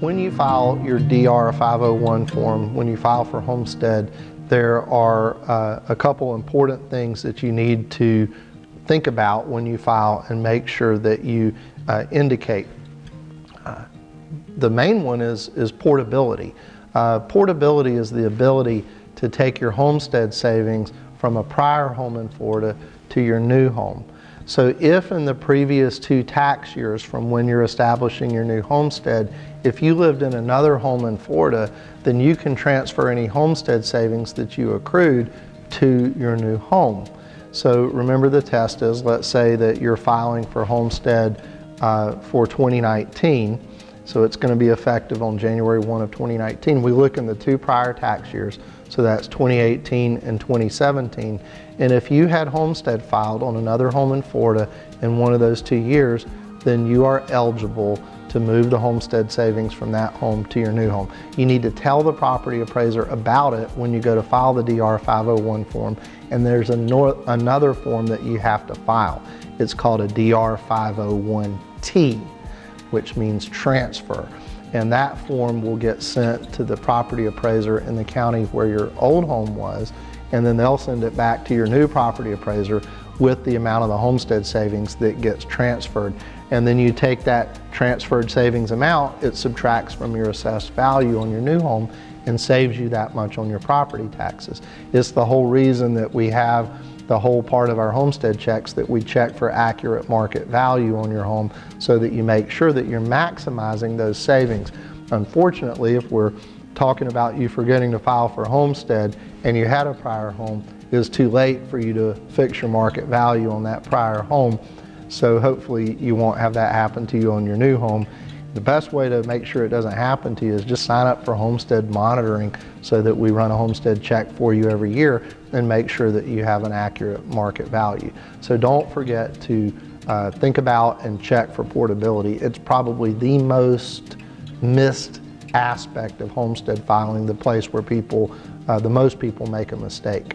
When you file your DR 501 form, when you file for homestead, there are uh, a couple important things that you need to think about when you file and make sure that you uh, indicate. Uh, the main one is, is portability. Uh, portability is the ability to take your homestead savings from a prior home in Florida to your new home. So if in the previous two tax years from when you're establishing your new homestead, if you lived in another home in Florida, then you can transfer any homestead savings that you accrued to your new home. So remember the test is, let's say that you're filing for homestead uh, for 2019, so it's going to be effective on January 1 of 2019. We look in the two prior tax years, so that's 2018 and 2017. And if you had homestead filed on another home in Florida in one of those two years, then you are eligible to move the homestead savings from that home to your new home. You need to tell the property appraiser about it when you go to file the DR 501 form, and there's another form that you have to file. It's called a DR 501T, which means transfer. And that form will get sent to the property appraiser in the county where your old home was, and then they'll send it back to your new property appraiser with the amount of the homestead savings that gets transferred. And then you take that transferred savings amount, it subtracts from your assessed value on your new home and saves you that much on your property taxes. It's the whole reason that we have the whole part of our homestead checks that we check for accurate market value on your home so that you make sure that you're maximizing those savings. Unfortunately, if we're talking about you forgetting to file for homestead and you had a prior home, it's too late for you to fix your market value on that prior home. So hopefully you won't have that happen to you on your new home. The best way to make sure it doesn't happen to you is just sign up for homestead monitoring so that we run a homestead check for you every year and make sure that you have an accurate market value. So don't forget to uh, think about and check for portability. It's probably the most missed aspect of homestead filing, the place where people, uh, the most people make a mistake.